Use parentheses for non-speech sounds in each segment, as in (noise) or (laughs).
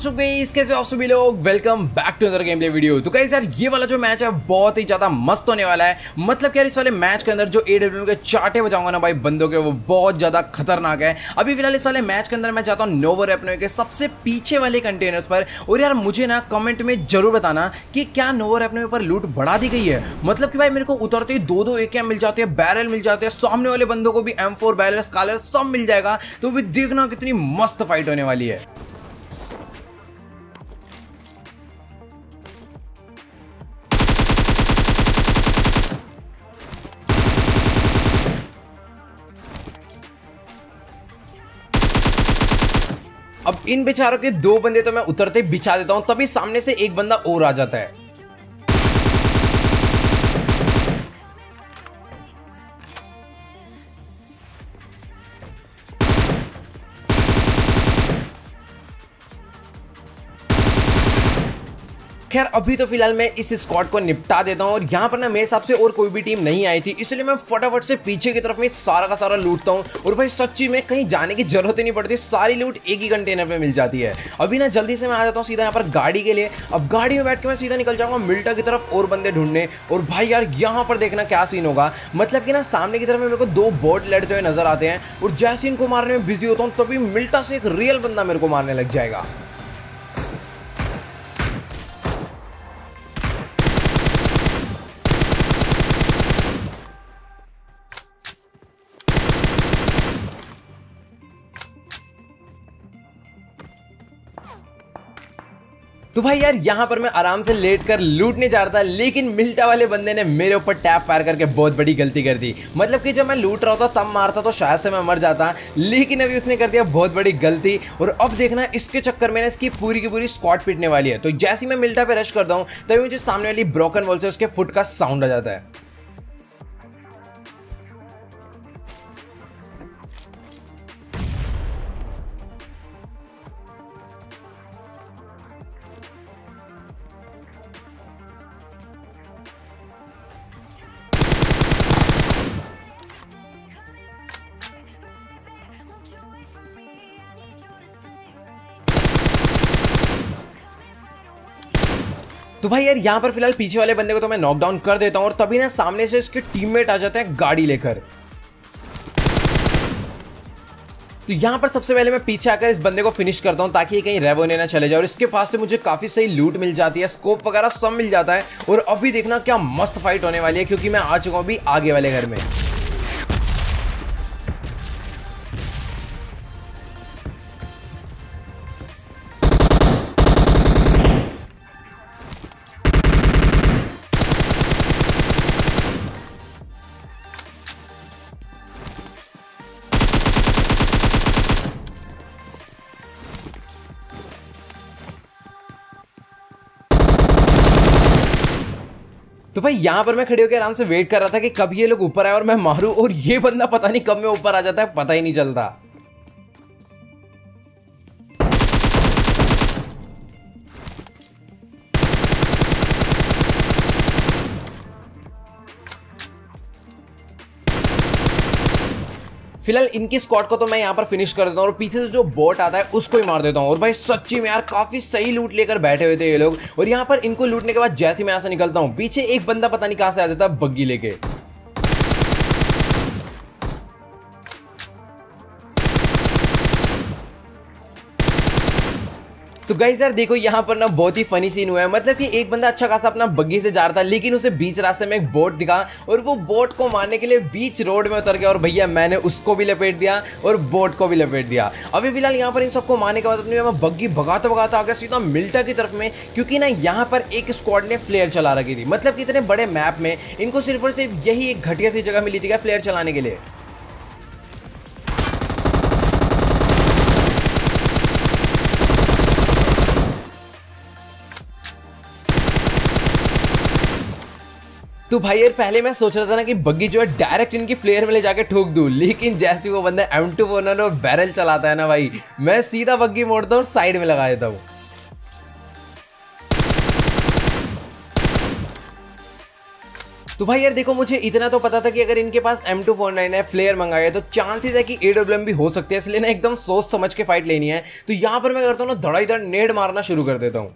चुके हैं इसके आप सभी लोग? Welcome back to another game play video तो गाइस यार, ये वाला जो मैच है, बहुत ही ज़्यादा मस्त होने वाला है। मतलब यार, इस वाले मैच के अंदर जो एडब्ल्यू के चाटे बजाऊँगा ना भाई बंदों के, वो बहुत ज़्यादा खतरनाक है। अभी फ़िलहाल इस वाले मैच के अंदर मैं चाहता हूँ नोवर एपनो के सबसे पीछे वाले कंटेनर्स पर। और यार, मुझे ना कमेंट में ज़रूर बताना कि क्या नोवर एपनो पर लूट बढ़ा दी गई है। मतलब कि भाई, मेरे को उतरते ही दो दो एक मिल जाते हैं बैरल मिल जाते हैं, सामने वाले बंदों को भी एम फोर बैरल स्कॉलर सब मिल जाएगा। तो भी देखना कितनी मस्त फाइट होने वाली है। इन बेचारों के दो बंदे तो मैं उतरते बिछा देता हूँ, तभी सामने से एक बंदा और आ जाता है। खैर, अभी तो फ़िलहाल मैं इस स्क्वाड को निपटा देता हूँ और यहाँ पर ना मेरे हिसाब से और कोई भी टीम नहीं आई थी, इसलिए मैं फटाफट से पीछे की तरफ़ में सारा का सारा लूटता हूँ। और भाई, सच्ची में कहीं जाने की ज़रूरत ही नहीं पड़ती, सारी लूट एक ही कंटेनर में मिल जाती है। अभी ना जल्दी से मैं आ जाता हूँ सीधा यहाँ पर गाड़ी के लिए। अब गाड़ी में बैठ के मैं सीधा निकल जाऊँगा मिल्टा की तरफ़ और बंदे ढूँढने। और भाई यार, यहाँ पर देखना क्या सीन होगा। मतलब कि ना सामने की तरफ़ में मेरे को दो बोट लड़ते हुए नज़र आते हैं। और जैसे इनको मारने में बिज़ी होता हूँ, तभी मिल्टा से एक रियल बंदा मेरे को मारने लग जाएगा। तो भाई यार, यहाँ पर मैं आराम से लेट कर लूटने जा रहा था, लेकिन मिल्टा वाले बंदे ने मेरे ऊपर टैप फायर करके बहुत बड़ी गलती कर दी। मतलब कि जब मैं लूट रहा था तब मारता तो शायद से मैं मर जाता, लेकिन अभी उसने कर दिया बहुत बड़ी गलती। और अब देखना, इसके चक्कर में ना इसकी पूरी की पूरी स्कॉट पिटने वाली है। तो जैसे मैं मिल्टा पे रश करता हूँ, तभी मुझे सामने वाली ब्रोकन वॉल से उसके फुट का साउंड आ जाता है। तो भाई यार, यहाँ पर फ़िलहाल पीछे वाले बंदे को तो मैं नॉकडाउन कर देता हूँ और तभी ना सामने से इसके टीममेट आ जाते हैं गाड़ी लेकर। तो यहाँ पर सबसे पहले मैं पीछे आकर इस बंदे को फिनिश करता हूँ ताकि ये कहीं रेवोने ना चले जाए और इसके पास से मुझे काफ़ी सही लूट मिल जाती है स्कोप वगैरह सब मिल जाता है और अभी देखना क्या मस्त फाइट होने वाली है क्योंकि मैं आ चुका हूँ अभी आगे वाले घर में। तो भाई, यहाँ पर मैं खड़े होकर आराम से वेट कर रहा था कि कब ये लोग ऊपर आए और मैं मारू, और ये बंदा पता नहीं कब मैं ऊपर आ जाता है, पता ही नहीं चलता। फ़िलहाल इनकी स्कॉट को तो मैं यहाँ पर फिनिश कर देता हूँ और पीछे से जो बोट आता है, उसको ही मार देता हूँ। और भाई सच्ची में यार, काफ़ी सही लूट लेकर बैठे हुए थे ये लोग। और यहाँ पर इनको लूटने के बाद जैसे मैं यहाँ से निकलता हूँ, पीछे एक बंदा पता नहीं कहाँ से आ जाता है बग्गी लेके। तो गई यार, देखो, यहाँ पर ना बहुत ही फनी सीन हुआ है। मतलब कि एक बंदा अच्छा खासा अपना बग्गी से जा रहा था, लेकिन उसे बीच रास्ते में एक बोट दिखा और वो बोट को मारने के लिए बीच रोड में उतर गया और भैया, मैंने उसको भी लपेट दिया और बोट को भी लपेट दिया। अभी फ़िलहाल यहाँ पर इन सबको मारने के बाद अपनी बग्गी भगाता भगाता आ गया सीधा मिल्टा की तरफ़ में, क्योंकि ना यहाँ पर एक स्क्वाड ने फ्लेयर चला रखी थी। मतलब कि इतने बड़े मैप में, इनको सिर्फ़ और सिर्फ़ यही एक घटिया सी जगह मिली थी क्या फ्लेयर चलाने के लिए? तो भाई यार, पहले मैं सोच रहा था ना कि बग्गी जो है डायरेक्ट इनकी फ्लेयर में ले जाके ठोक दूँ, लेकिन जैसे वो बंदा एम टू फोर और बैरल चलाता है ना भाई, मैं सीधा बग्गी मोड़ता हूँ साइड में लगा देता हूँ। तो भाई यार, देखो, मुझे इतना तो पता था कि अगर इनके पास एम टू फोर नाइन है फ्लेयर मंगाया तो चांसेस है कि एडब्ल्यूएम भी हो सकते हैं, इसलिए ना एकदम सोच समझ के फाइट लेनी है। तो यहाँ पर मैं करता हूँ ना धड़ा इधर नेड मारना शुरू कर देता हूँ।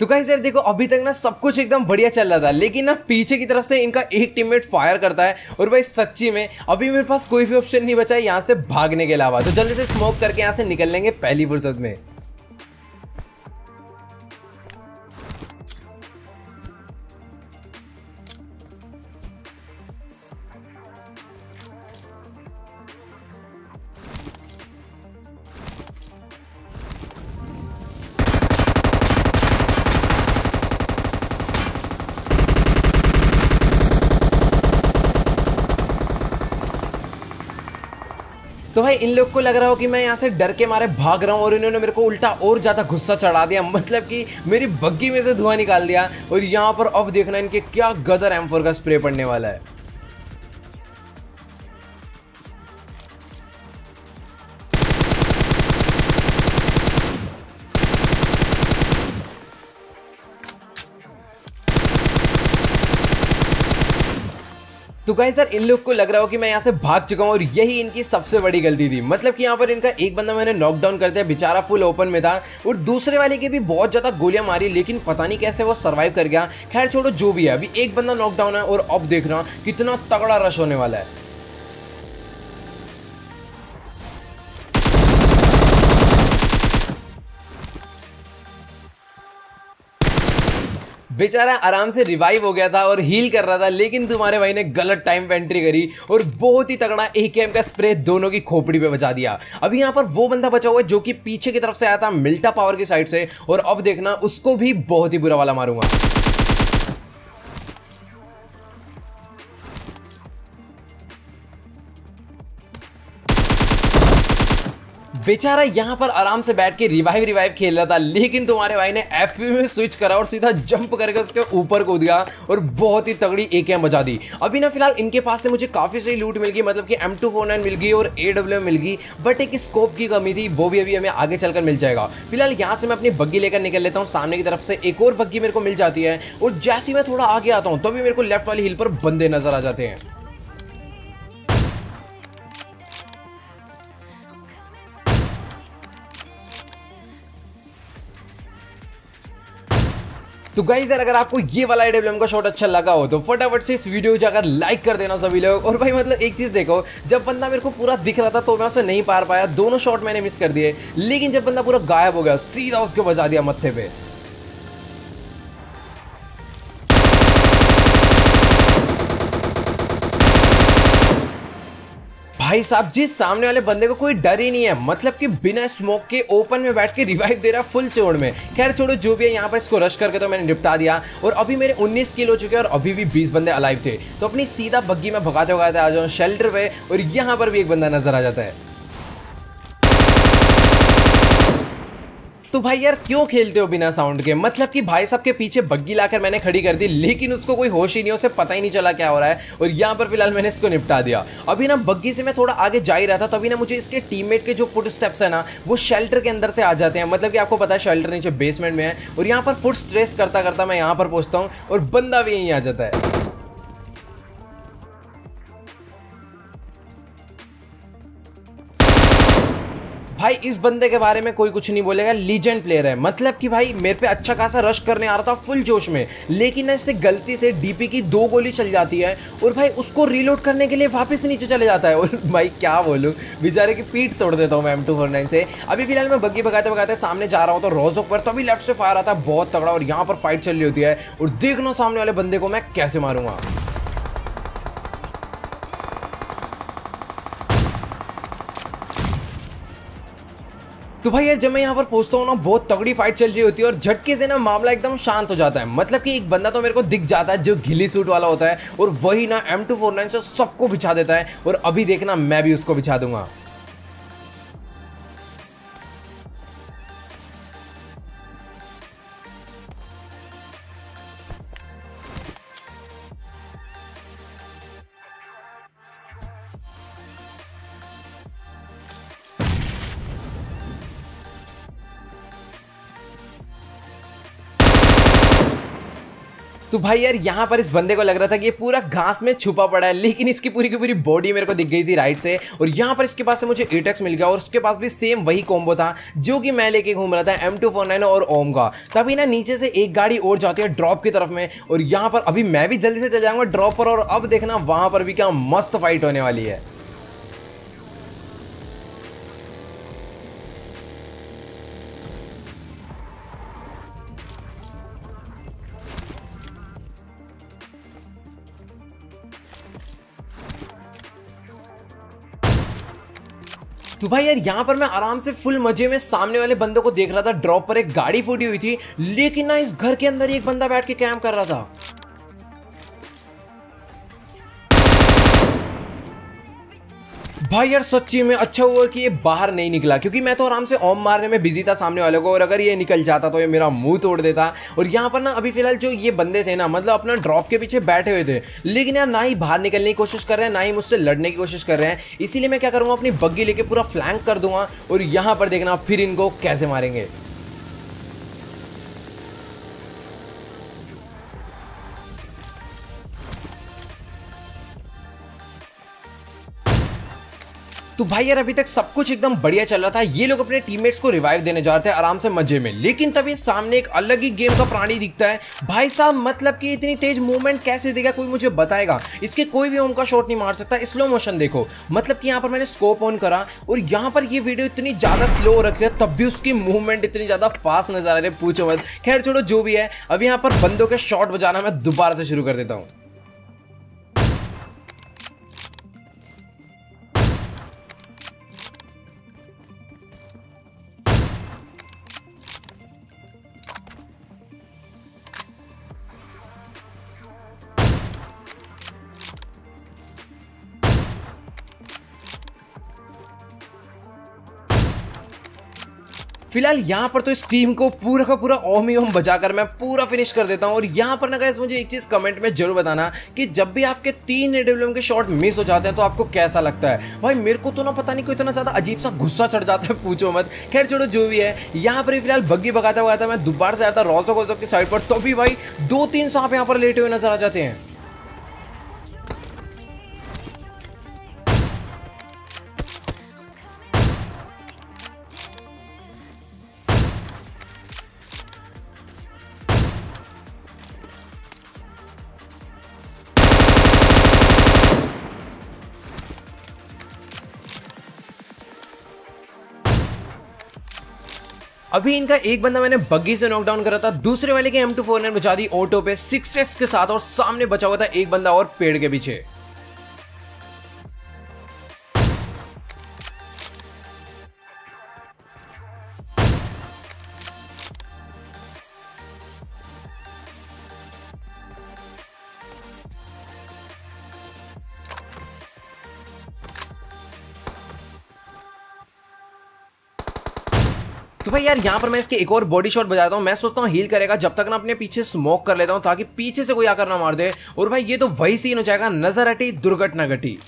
तो कहीं सर देखो, अभी तक ना सब कुछ एकदम बढ़िया चल रहा था, लेकिन ना पीछे की तरफ़ से इनका एक टीममेट फायर करता है। और भाई, सच्ची में, अभी मेरे पास कोई भी ऑप्शन नहीं बचा है यहाँ से भागने के अलावा। तो जल्दी से स्मोक करके यहाँ से निकल लेंगे पहली फुर्सत में। तो भाई, इन लोग को लग रहा हो कि मैं यहाँ से डर के मारे भाग रहा हूँ और इन्होंने मेरे को उल्टा और ज़्यादा गुस्सा चढ़ा दिया। मतलब कि मेरी बग्गी में से धुआँ निकाल दिया। और यहाँ पर अब देखना इनके क्या गदर एम का स्प्रे पड़ने वाला है। तो कहीं सर इन लोग को लग रहा हो कि मैं यहाँ से भाग चुका हूँ और यही इनकी सबसे बड़ी गलती थी। मतलब कि यहाँ पर इनका एक बंदा मैंने नॉकडाउन कर दिया, बेचारा फुल ओपन में था और दूसरे वाले की भी बहुत ज़्यादा गोलियाँ मारी, लेकिन पता नहीं कैसे वो सर्वाइव कर गया। खैर, छोड़ो, जो भी है, अभी एक बंदा नॉकडाउन है और अब देख रहा हूँ कितना तगड़ा रश होने वाला है। बेचारा आराम से रिवाइव हो गया था और हील कर रहा था, लेकिन तुम्हारे भाई ने गलत टाइम पे एंट्री करी और बहुत ही तगड़ा एम का स्प्रे दोनों की खोपड़ी पे बचा दिया। अभी यहाँ पर वो बंदा बचा हुआ है जो कि पीछे की तरफ़ से आया था मिल्टा पावर की साइड से, और अब देखना उसको भी बहुत ही बुरा वाला मारूँगा। बेचारा यहाँ पर आराम से बैठ के रिवाइव रिवाइव खेल रहा था, लेकिन तुम्हारे भाई ने एफपी में स्विच करा और सीधा जंप करके उसके ऊपर कूद गया और बहुत ही तगड़ी एक एम बजा दी। अभी ना फ़िलहाल इनके पास से मुझे काफ़ी सही लूट मिल गई मतलब कि एम टू फोर नाइन मिल गई और ए डब्ल्यू मिल गई बट एक स्कोप की कमी थी, वो भी अभी हमें आगे चलकर मिल जाएगा। फ़िलहाल यहाँ से मैं अपनी बग्गी लेकर निकल लेता हूँ, सामने की तरफ़ से एक और बग्गी मेरे को मिल जाती है, और जैसे मैं थोड़ा आगे आता हूँ, तभी मेरे को लेफ़्ट वाली हिल पर बंदे नज़र आ जाते हैं। तो गाइज़ यार, अगर आपको ये वाला एडब्ल्यूएम का शॉट अच्छा लगा हो तो फटाफट से इस वीडियो को जाकर लाइक कर देना सभी लोग। और भाई मतलब एक चीज़ देखो, जब बंदा मेरे को पूरा दिख रहा था तो मैं उसे नहीं पार पाया। दोनों शॉट मैंने मिस कर दिए। लेकिन जब बंदा पूरा गायब हो गया, सीधा उसके बजा दिया मत्थे पे। भाई साहब, जिस सामने वाले बंदे को कोई डर ही नहीं है मतलब कि बिना स्मोक के ओपन में बैठ के रिवाइव दे रहा है फुल चोड़ में। खैर छोड़ो, जो भी है, यहाँ पर इसको रश करके तो मैंने निपटा दिया। और अभी मेरे 19 किल हो चुके हैं और अभी भी 20 बंदे अलाइव थे। तो अपनी सीधा बग्गी में भगाते भगाते आ जाऊँ शेल्टर पे, और यहाँ पर भी एक बंदा नज़र आ जाता है। तो भाई यार, क्यों खेलते हो बिना साउंड के? मतलब कि भाई साहब के पीछे बग्गी लाकर मैंने खड़ी कर दी, लेकिन उसको कोई होश ही नहीं उसे पता ही नहीं चला क्या हो रहा है। और यहाँ पर फ़िलहाल मैंने इसको निपटा दिया। अभी ना बग्गी से मैं थोड़ा आगे जा ही रहा था, तभी ना मुझे इसके टीममेट के जो फुट स्टेप्स है ना, वो शेल्टर के अंदर से आ जाते हैं। मतलब कि आपको पता है शेल्टर नीचे बेसमेंट में है। और यहाँ पर फुट स्ट्रेस करता करता मैं यहाँ पर पहुँचता हूँ, और बंदा भी यहीं आ जाता है। भाई, इस बंदे के बारे में कोई कुछ नहीं बोलेगा लीजेंड प्लेयर है। मतलब कि भाई, मेरे पे अच्छा खासा रश करने आ रहा था फुल जोश में। लेकिन इससे गलती से डीपी की दो गोली चल जाती है और भाई, उसको रीलोड करने के लिए वापस नीचे चले जाता है। और (laughs) भाई, क्या बोलूँ? बेचारे की पीठ तोड़ देता हूँ मैं एम टू फोर नाइन से। अभी फ़िलहाल मैं बग्गी भगाते भगाते सामने जा रहा हूँ तो रोजो पर तो अभी लेफ़्ट से फायर आता है बहुत तगड़ा, और यहाँ पर फाइट चल रही होती है। और देख लो सामने वाले बंदे को मैं कैसे मारूँगा। तो भाई यार, जब मैं यहाँ पर पहुँचता हूँ ना, बहुत तगड़ी फाइट चल रही होती है और झटके से ना मामला एकदम शांत हो जाता है। मतलब कि एक बंदा तो मेरे को दिख जाता है जो घिली सूट वाला होता है और वही ना एम टू फोर नाइन से सबको बिछा देता है और अभी देखना मैं भी उसको बिछा दूँगा। तो भाई यार, यहाँ पर इस बंदे को लग रहा था कि ये पूरा घास में छुपा पड़ा है, लेकिन इसकी पूरी की पूरी बॉडी मेरे को दिख गई थी राइट से। और यहाँ पर इसके पास से मुझे एटेक्स मिल गया, और उसके पास भी सेम वही कॉम्बो था, जो कि मैं लेके घूम रहा था एम टू फोर नाइन और ओम का। तभी ना नीचे से एक गाड़ी और जाती है ड्रॉप की तरफ़ में, और यहाँ पर अभी मैं भी जल्दी से चल जाऊँगा ड्रॉप पर, और अब देखना वहाँ पर भी क्या मस्त फाइट होने वाली है। तो भाई यार, यहाँ पर मैं आराम से फुल मज़े में सामने वाले बंदे को देख रहा था ड्रॉप पर एक गाड़ी फूटी हुई थी, लेकिन ना इस घर के अंदर ही एक बंदा बैठ के कैम कर रहा था। भाई यार सच्ची में अच्छा हुआ कि ये बाहर नहीं निकला, क्योंकि मैं तो आराम से ओम मारने में बिज़ी था सामने वाले को, और अगर ये निकल जाता तो ये मेरा मुँह तोड़ देता। और यहाँ पर ना अभी फ़िलहाल जो ये बंदे थे ना मतलब अपना ड्रॉप के पीछे बैठे हुए थे। लेकिन यार ना ही बाहर निकलने की कोशिश कर रहे हैं, ना ही मुझसे लड़ने की कोशिश कर रहे हैं। इसीलिए मैं क्या करूँगा, अपनी बग्गी लेके पूरा फ्लैंक कर दूँगा, और यहाँ पर देखना फिर इनको कैसे मारेंगे। तो भाई यार, अभी तक सब कुछ एकदम बढ़िया चल रहा था। ये लोग अपने टीममेट्स को रिवाइव देने जा रहे थे आराम से मज़े में। लेकिन तभी सामने एक अलग ही गेम का प्राणी दिखता है। भाई साहब मतलब कि इतनी तेज मूवमेंट कैसे देगा, कोई मुझे बताएगा? इसके कोई भी ओम का शॉट नहीं मार सकता। स्लो मोशन देखो। मतलब कि यहाँ पर मैंने स्कोप ऑन करा और यहाँ पर ये वीडियो इतनी ज़्यादा स्लो रखी है, तब भी उसकी मूवमेंट इतनी ज़्यादा फास्ट नज़र आ रही है। पूछो मत। खैर छोड़ो, जो भी है, अब यहाँ पर बंदों के शॉट बजाना मैं दोबारा से शुरू कर देता हूँ। फ़िलहाल यहाँ पर तो इस टीम को पूरा का पूरा ओम ही ओम बजाकर मैं पूरा फिनिश कर देता हूँ और यहाँ पर ना गैस मुझे एक चीज़ कमेंट में ज़रूर बताना कि जब भी आपके तीन एडब्ल्यूएम के शॉट मिस हो जाते हैं तो आपको कैसा लगता है? भाई, मेरे को तो ना पता नहीं कोई इतना ज़्यादा अजीब सा गुस्सा चढ़ जाता है, पूछो मत। खैर, छोड़ो, जो भी है, यहाँ पर फ़िलहाल बग्गी भगाता हुआ था मैं दोबारा से आता रोजो गोजो की साइड पर तो भी भाई दो तीन सांप यहाँ पर लेटे हुए नज़र आ जाते हैं। अभी इनका एक बंदा मैंने बग्गी से नॉकडाउन करा था, दूसरे वाले के एम टू फोर बचा दी ऑटो पे सिक्स के साथ और सामने बचा हुआ था एक बंदा और पेड़ के पीछे। भाई यार, यहाँ पर मैं इसके एक और बॉडी शॉट बजाता हूँ। मैं सोचता हूँ हील करेगा, जब तक ना अपने पीछे स्मोक कर लेता हूँ, ताकि पीछे से कोई आकर ना मार दे। और भाई, ये तो वही सीन हो जाएगा, नज़र हटी, दुर्घटना घटी।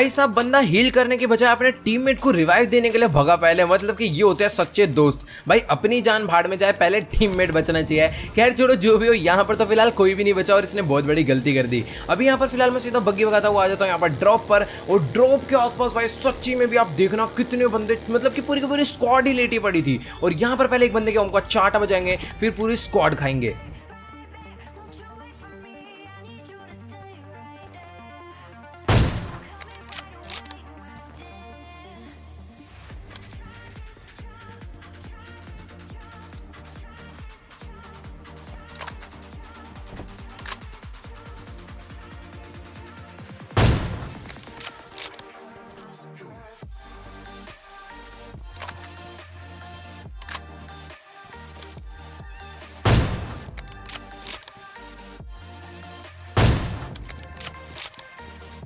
भाई साहब, बंदा हील करने के बजाय अपने टीममेट को रिवाइव देने के लिए भगा पहले। मतलब कि ये होते हैं सच्चे दोस्त। भाई, अपनी जान भाड़ में जाए, पहले टीममेट बचना चाहिए। खैर, छोड़ो, जो भी हो, यहाँ पर तो फ़िलहाल कोई भी नहीं बचा और इसने बहुत बड़ी गलती कर दी। अभी यहाँ पर फ़िलहाल मैं सीधा बग्गी भगाता हुआ आ जाता हूँ यहाँ पर ड्रॉप पर। और ड्रॉप के आसपास भाई, सच्ची में भी आप देखना कितने बंदे मतलब कि पूरी की पूरी स्क्वाड ही लेटी पड़ी थी। और यहाँ पर पहले एक बंदे के उनको चाटा बजाएँगे, फिर पूरी स्क्वाड खाएँगे।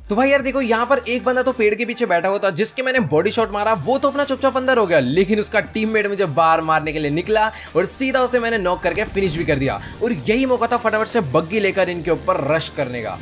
तो भाई यार देखो, यहाँ पर एक बंदा तो पेड़ के पीछे बैठा हुआ था, जिसके मैंने बॉडी शॉट मारा, वो तो अपना चुपचाप अंदर हो गया, लेकिन उसका टीममेट मुझे बार मारने के लिए निकला और सीधा उसे मैंने नॉक करके फिनिश भी कर दिया। और यही मौका था फटाफट से बग्गी लेकर इनके ऊपर रश करने का।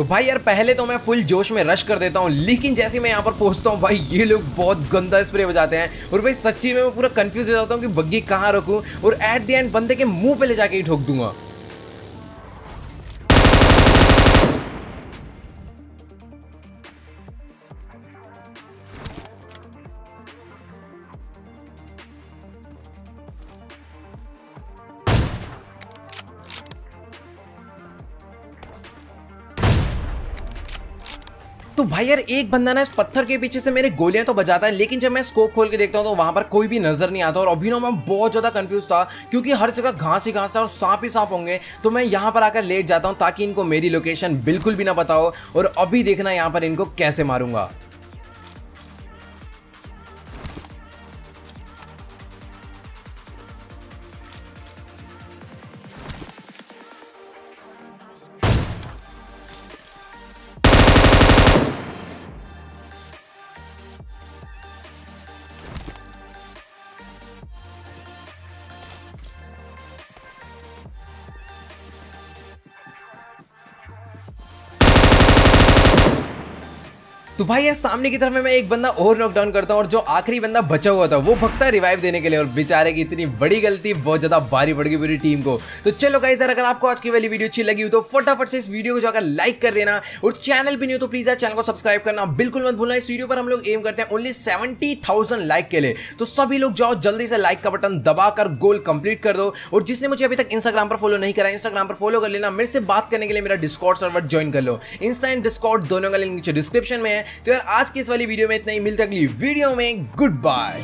तो भाई यार, पहले तो मैं फुल जोश में रश कर देता हूँ, लेकिन जैसे मैं यहाँ पर पहुँचता हूँ, भाई ये लोग बहुत गंदा स्प्रे बजाते हैं। और भाई सच्ची में मैं पूरा कंफ्यूज हो जाता हूँ कि बग्गी कहाँ रखूँ, और एट द एंड बंदे के मुँह पे ले जाके ही ठोक दूँगा। तो भाई यार, एक बंदा ना इस पत्थर के पीछे से मेरे गोलियाँ तो बजाता है, लेकिन जब मैं स्कोप खोल के देखता हूँ तो वहाँ पर कोई भी नज़र नहीं आता। और अभी ना मैं बहुत ज़्यादा कंफ्यूज था, क्योंकि हर जगह घास ही घास है और सांप ही सांप होंगे। तो मैं यहाँ पर आकर लेट जाता हूँ ताकि इनको मेरी लोकेशन बिल्कुल भी ना बताओ, और अभी देखना यहाँ पर इनको कैसे मारूँगा। तो भाई यार, सामने की तरफ़ में मैं एक बंदा और नॉकडाउन करता हूँ और जो आखिरी बंदा बचा हुआ था, वो भगता रिवाइव देने के लिए और बेचारे की इतनी बड़ी गलती, बहुत ज़्यादा भारी पड़ गई पूरी टीम को। तो चलो गाइस यार, अगर आपको आज की वाली वीडियो अच्छी लगी हो तो फटाफट से इस वीडियो को जाकर लाइक कर देना और चैनल भी नहीं हो तो प्लीज़ यार चैनल को सब्सक्राइब करना। बिल्कुल मत भूलना, इस वीडियो पर हम लोग एम करते हैं ओनली सेवेंटी लाइक के लिए। तो सभी लोग जाओ, जल्दी से लाइक का बटन दबाकर गोल कंप्लीट कर दो और जिसने मुझे अभी तक इंस्टाग्राम पर फॉलो नहीं करा इंस्टाग्राम पर फॉलो कर लेना। मेरे से बात करने के लिए मेरा डिस्कॉर्ड सर्वर ज्वाइन कर लो। इंस्टा एंड डिस्कॉर्ड दोनों का लिंक नीचे डिस्क्रिप्शन में है। तो यार, आज की इस वाली वीडियो में इतना ही। मिलता अगली वीडियो में। Good bye